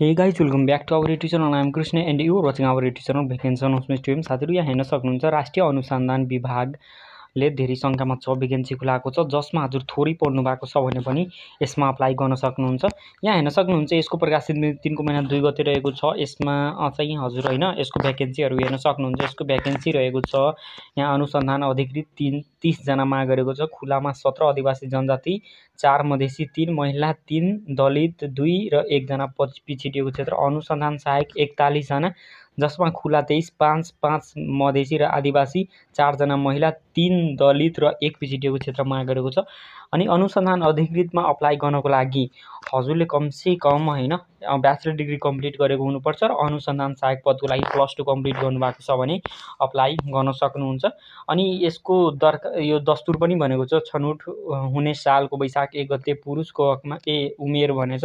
Hey guys welcome back to our YouTube channel I'm Krishna and you watching our channel vacancy announcement team साथीहरू यहाँ हेर्न सक्नुहुन्छ राष्ट्रिय अनुसन्धान विभागले धेरै सङ्ख्यामा छ भेकेन्सी खुलाएको छ जसमा हजुर थोरै पढ्नु भएको छ भने पनि यसमा अप्लाई गर्न सक्नुहुन्छ। यहाँ हेर्न सक्नुहुन्छ यसको प्रकाशित तिनको महिना दुई गते रहेको छ। यसमा चाहिँ हजुर होइन यसको भ्याकेन्सीहरू हेर्न सक्नुहुन्छ। यसको भ्याकेन्सी रहेको छ यहाँ अनुसन्धान अधिकृत तिन तिसजना माग गरेको छ। खुलामा सत्र आदिवासी जनजाति चार मधेसी तिन महिला तिन दलित दुई र एकजना पिछिटिएको क्षेत्र। अनुसन्धान सहायक एकतालिसजना जसमा खुला तेइस पाँच पाँच मधेसी र आदिवासी चारजना महिला तिन दलित र एक पिछिटिएको क्षेत्र माग गरेको छ। अनि अनुसन्धान अधिकृतमा अप्लाई गर्नको लागि हजुरले कमसे कम होइन ब्याचलर डिग्री कम्प्लिट गरेको हुनुपर्छ र अनुसन्धान सहायक पदको लागि प्लस टू कम्प्लिट गर्नुभएको छ भने अप्लाई गर्न सक्नुहुन्छ। अनि यसको दरका यो दस्तुर पनि भनेको छ छनौट हुने सालको वैशाख एक गते पुरुषको हकमा ए उमेर भनेछ।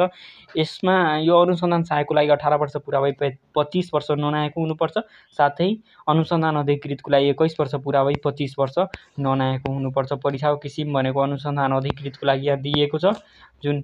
यसमा यो अनुसन्धान सहायकको लागि अठार वर्ष पुरा भई पच्चिस वर्ष ननाएको हुनुपर्छ। साथै अनुसन्धान अधिकृतको लागि एक्काइस वर्ष पुरा भई पच्चिस वर्ष ननाएको हुनुपर्छ। परीक्षाको किसिम भनेको अनुसन्धान अधिकृतको लागि यहाँ दिइएको छ। जुन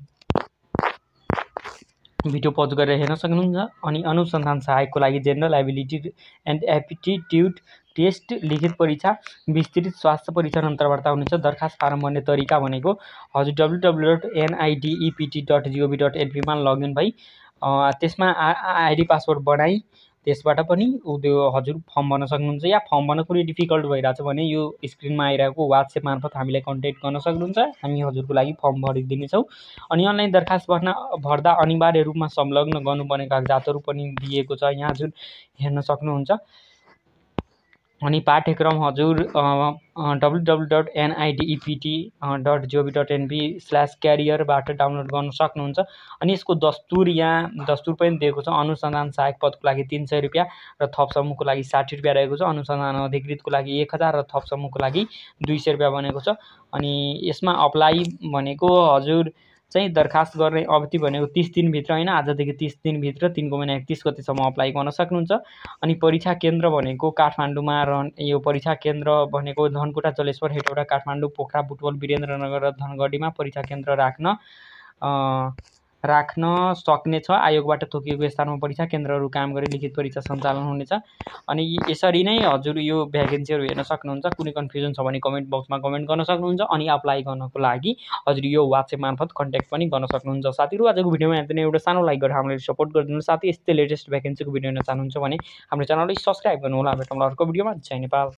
भिडियो पज गरेर हेर्न सक्नुहुन्छ अनि अनुसन्धान सहायकको लागि general ability and aptitude test लिखित परीक्षा विस्तृत स्वास्थ्य परीक्षण अन्तर्वार्ता हुनेछ दरखास्त फारम भर्ने तरिका भनेको हजुर W W dot N I D E P T dot G O V dot एनपीमा login भई त्यसमा आइडी पासवर्ड बनाई त्यसबाट पनि त्यो हजुर फर्म भर्न सक्नुहुन्छ या फर्म भर्न कुनै डिफिकल्ट भइरहेछ भने यो स्क्रिनमा आइरहेको वाट्सएप मार्फत हामीलाई कन्ट्याक्ट गर्न सक्नुहुन्छ। हामी हजुरको लागि फर्म भरिदिनेछौँ। अनि अनलाइन दरखास्त भर्न भर्दा अनिवार्य रूपमा संलग्न गर्नुपर्ने कागजातहरू पनि दिएको छ। यहाँ जुन हेर्न सक्नुहुन्छ। अनि पाठ्यक्रम हजुर W W dot N I D E P T dot G O V dot N P slash क्यारियरबाट download गर्न सक्नुहुन्छ। अनि यसको दस्तुर यहाँ दस्तुर पनि दिएको छ अनुसन्धान सहायक पदको लागि तिन सय रुपियाँ र थप समूहको लागि साठी रुपियाँ रहेको छ अनुसन्धान अधिकृतको लागि एक हजार र थप समूहको लागि दुई सय रुपियाँ भनेको छ। अनि यसमा अप्लाई भनेको हजुर चाहिँ दरखास्त गर्ने अवधि भनेको तिस दिनभित्र होइन आजदेखि तिस दिनभित्र तिनको महिना एकतिस गतिसम्म अप्लाई गर्न सक्नुहुन्छ। अनि परीक्षा केन्द्र भनेको काठमाडौँमा रह यो परीक्षा केन्द्र भनेको धनकुटा जलेश्वर हेटौडा काठमाडौँ पोखरा बुटवल वीरेन्द्रनगर र धनगढीमा परीक्षा केन्द्र राख्न राख्न सक्नेछ। आयोगबाट तोकिएको स्थानमा परीक्षा केन्द्रहरू काम गरी लिखित परीक्षा सञ्चालन हुनेछ। अनि यसरी नै हजुर यो भ्याकेन्सीहरू हेर्न सक्नुहुन्छ। कुनै कन्फ्युजन छ भने कमेन्ट बक्समा कमेन्ट गर्न सक्नुहुन्छ अनि अप्लाई गर्नको लागि हजुर यो वाट्सएप मार्फत कन्ट्याक्ट पनि गर्न सक्नुहुन्छ। साथीहरू आजको भिडियोमा हेर्दैन एउटा सानो लाइक गरेर हामीलाई सपोर्ट गरिदिनु साथै यस्तै लेटेस्ट भ्याकेन्सीको भिडियो हेर्न चाहनुहुन्छ भने हाम्रो च्यानललाई सब्सक्राइब गर्नु होला भेटौँला अर्को भिडियोमा जय नेपाल।